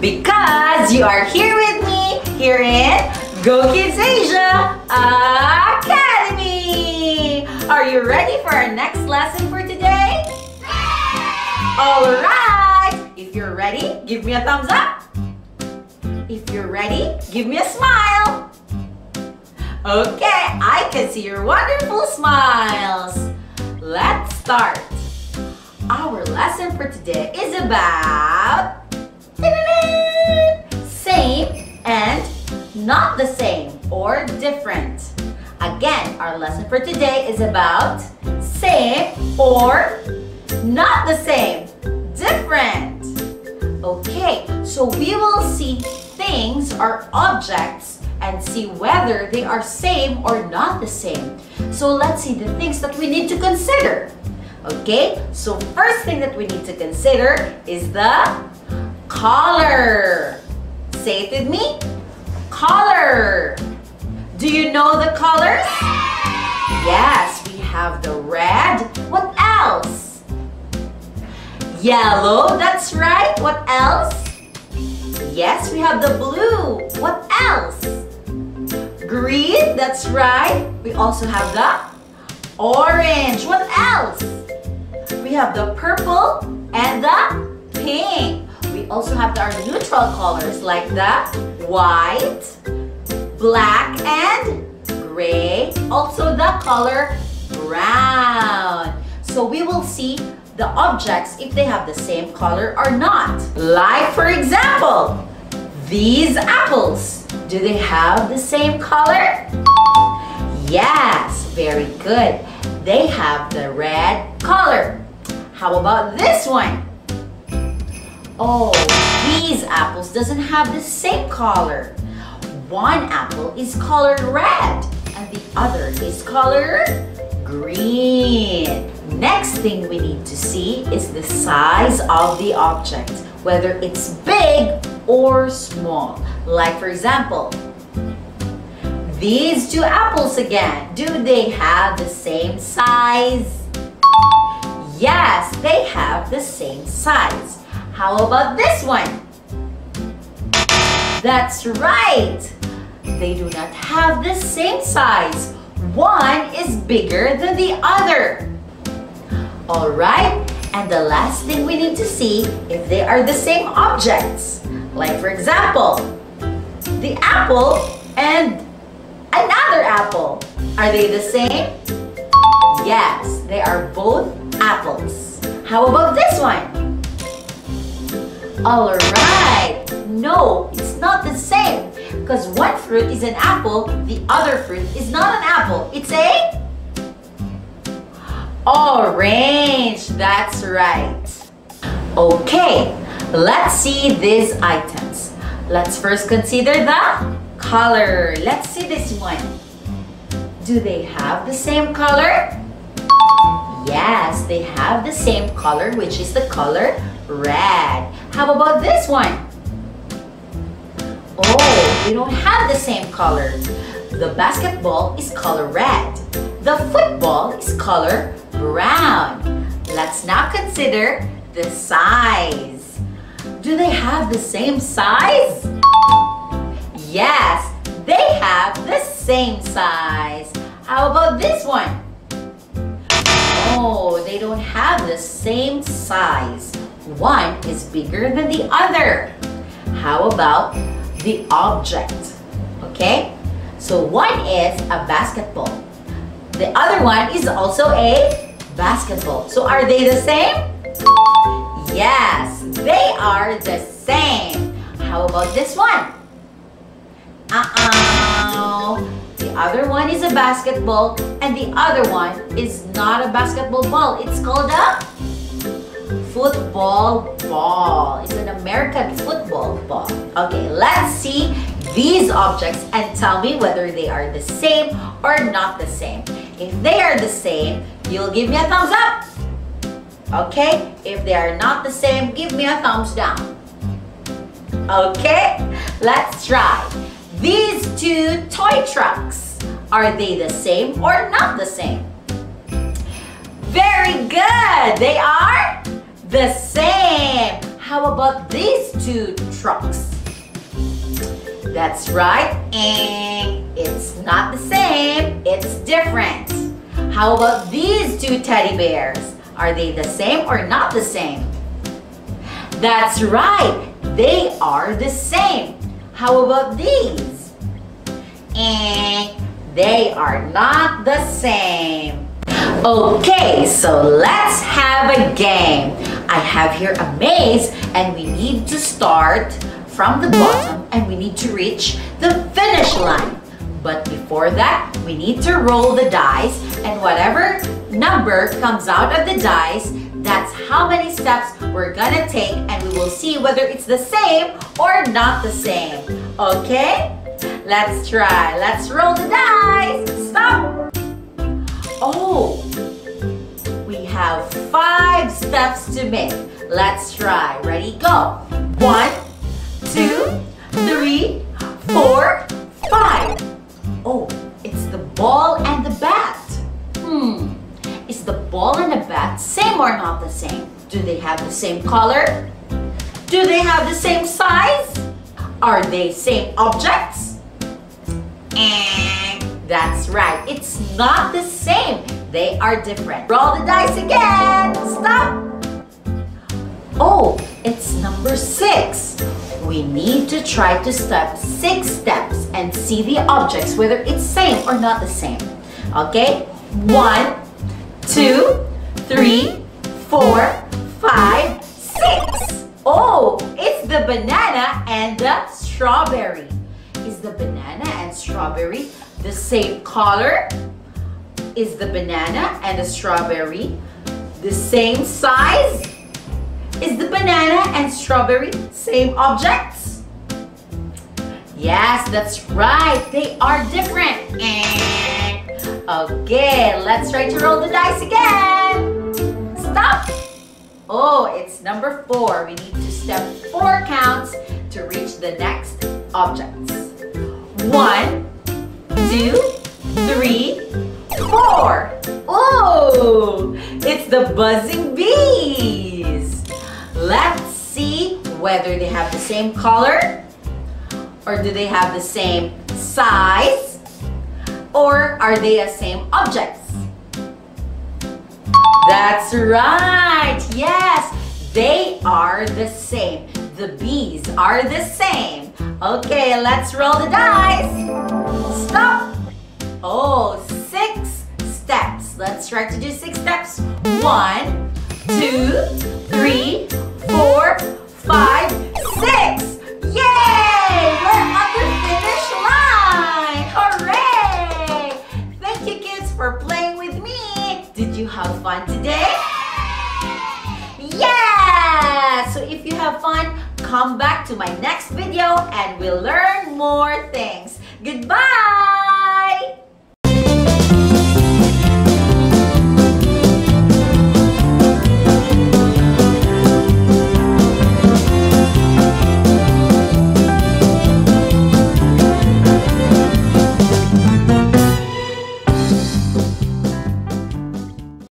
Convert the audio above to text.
because you are here with me here in Gokidz Asia Academy! Are you ready for our next lesson for today? Alright! If you're ready, give me a thumbs up. If you're ready, give me a smile. Okay, I can see your wonderful smiles. Let's start. Our lesson for today is about and not the same or different. Again, our lesson for today is about same or not the same, different. Okay, so we will see things or objects and see whether they are same or not the same. So let's see the things that we need to consider. Okay, so first thing that we need to consider is the color. Say it with me. Color. Do you know the colors? Yes, we have the red. What else? Yellow, that's right. What else? Yes, we have the blue. What else? Green, that's right. We also have the orange. What else? We have the purple and the pink. Also have our neutral colors like the white, black, and gray. Also the color brown. So we will see the objects if they have the same color or not. Like for example, these apples. Do they have the same color? Yes, very good. They have the red color. How about this one? Oh, these apples doesn't have the same color. One apple is colored red and the other is colored green. Next thing we need to see is the size of the object, whether it's big or small. Like for example, these two apples again, do they have the same size? Yes, they have the same size. How about this one? That's right. They do not have the same size. One is bigger than the other. Alright, and the last thing we need to see if they are the same objects. Like for example, the apple and another apple. Are they the same? Yes, they are both apples. How about this one? Alright, no, it's not the same. Because one fruit is an apple, the other fruit is not an apple. It's a orange. That's right. Okay, let's see these items. Let's first consider the color. Let's see this one. Do they have the same color? Yes, they have the same color, which is the color red. How about this one? Oh, they don't have the same colors. The basketball is color red. The football is color brown. Let's now consider the size. Do they have the same size? Yes, they have the same size. How about this one? Oh, they don't have the same size. One is bigger than the other. How about the object? Okay, so one is a basketball. The other one is also a basketball. So are they the same? Yes, they are the same. How about this one? Uh-oh. The other one is a basketball and the other one is not a basketball ball. It's called a football ball. It's an American football ball. Okay, let's see these objects and tell me whether they are the same or not the same. If they are the same, you'll give me a thumbs up. Okay? If they are not the same, give me a thumbs down. Okay? Let's try. These two toy trucks, are they the same or not the same? Very good! They are the same. How about these two trucks? That's right, and it's not the same, it's different. How about these two teddy bears? Are they the same or not the same? That's right, they are the same. How about these? And they are not the same. Okay, so let's have a game. I have here a maze and we need to start from the bottom and we need to reach the finish line. But before that, we need to roll the dice and whatever number comes out of the dice, that's how many steps we're gonna take and we will see whether it's the same or not the same. Okay? Let's try. Let's roll the dice. Stop. Oh, have five steps to make. Let's try. Ready? Go. One, two, three, four, five. Oh, it's the ball and the bat. Hmm, is the ball and the bat same or not the same? Do they have the same color? Do they have the same size? Are they same objects? That's right, it's not the same. They are different. Roll the dice again. Stop. Oh, it's number six. We need to try to step six steps and see the objects, whether it's same or not the same. Okay? One, two, three, four, five, six. Oh, it's the banana and the strawberry. Is the banana and strawberry the same color? Is the banana and the strawberry the same size? Is the banana and strawberry same objects? Yes, that's right. They are different. Eh. Okay, let's try to roll the dice again. Stop. Oh, it's number four. We need to step four counts to reach the next objects. One, two, the buzzing bees. Let's see whether they have the same color or do they have the same size or are they the same objects? That's right. Yes, they are the same. The bees are the same. Okay, let's roll the dice. Stop. Oh. Let's try to do six steps. One, two, three, four, five, six. Yay! We're at the finish line. Hooray! Thank you, kids, for playing with me. Did you have fun today? Yeah! So if you have fun, come back to my next video and we'll learn more things. Goodbye!